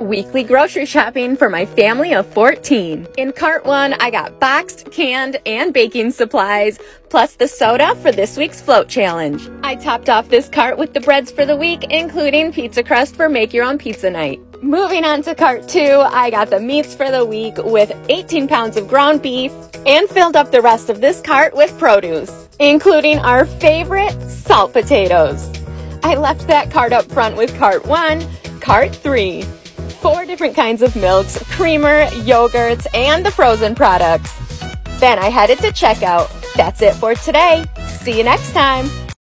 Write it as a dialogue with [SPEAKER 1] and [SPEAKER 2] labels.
[SPEAKER 1] Weekly grocery shopping for my family of 14. In cart one, I got boxed, canned, and baking supplies, plus the soda for this week's float challenge. I topped off this cart with the breads for the week, including pizza crust for make your own pizza night. Moving on to cart two, I got the meats for the week with 18 pounds of ground beef and filled up the rest of this cart with produce, including our favorite salt potatoes. I left that cart up front with cart one, cart three, four different kinds of milks, creamer, yogurts, and the frozen products. Then I headed to checkout. That's it for today. See you next time.